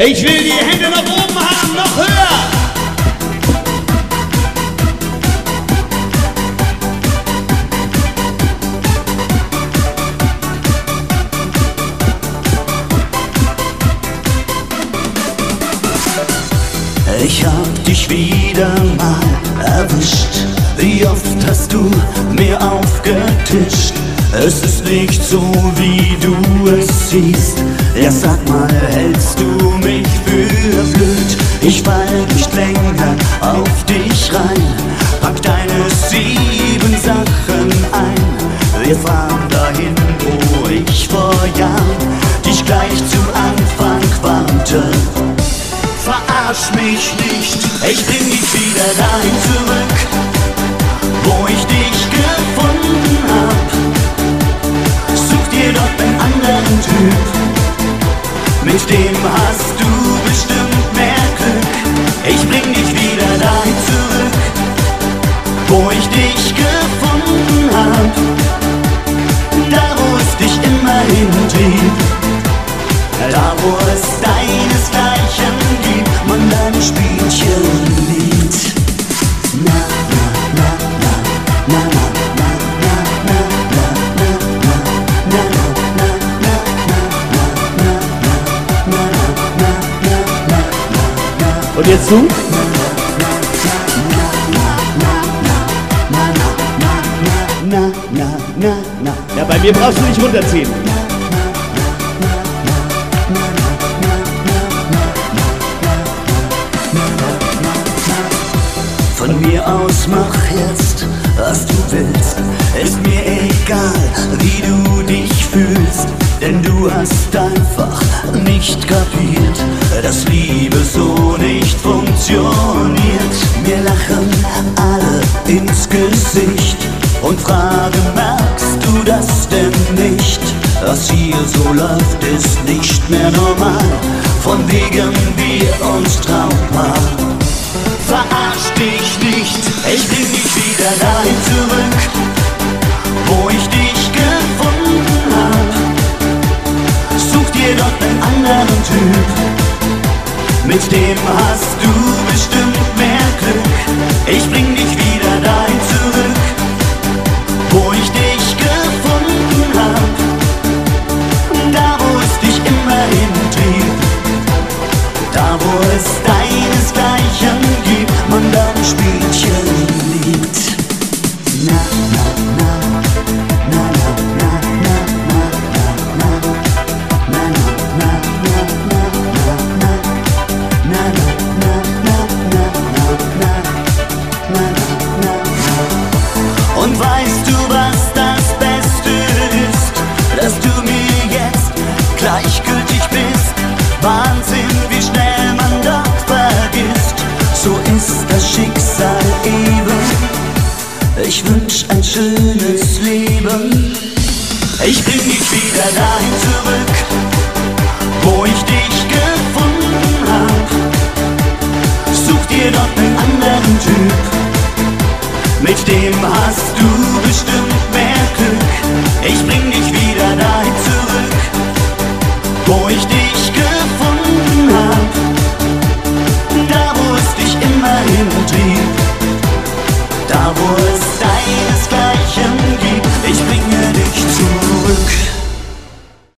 Ich will die Hände nach oben haben, noch höher. Ich hab dich wieder mal erwischt. Wie oft hast du mir aufgetischt? Es ist nicht so, wie du es siehst. Ja, sag mal, hältst Sachen ein. Wir fahren dahin, wo ich vor Jahren dich gleich zum Anfang warnte. Verarsch mich nicht, ich bring dich wieder dahin zurück, wo ich dich Und jetzt du? na, na, na, na. Ja, bei mir brauchst du nicht runterziehen. Von mir aus mach jetzt, was du willst. Ist mir egal, wie du dich fühlst. Denn du hast einfach nicht kapiert, dass Liebe so nicht das denn nicht? Was hier so läuft, ist nicht mehr normal. Von wegen wir uns Trauma. Verarsch dich nicht, ich bring dich wieder dahin zurück, wo ich dich gefunden hab. Such dir dort einen anderen Typ, mit dem hast du bestimmt Ich wünsch ein schönes Leben. Ich bring dich wieder dahin zurück, wo ich dich gefunden hab. Such dir dort einen anderen Typ. Mit dem hast du bestimmt mehr Glück. Ich bring dich wieder dahin zurück,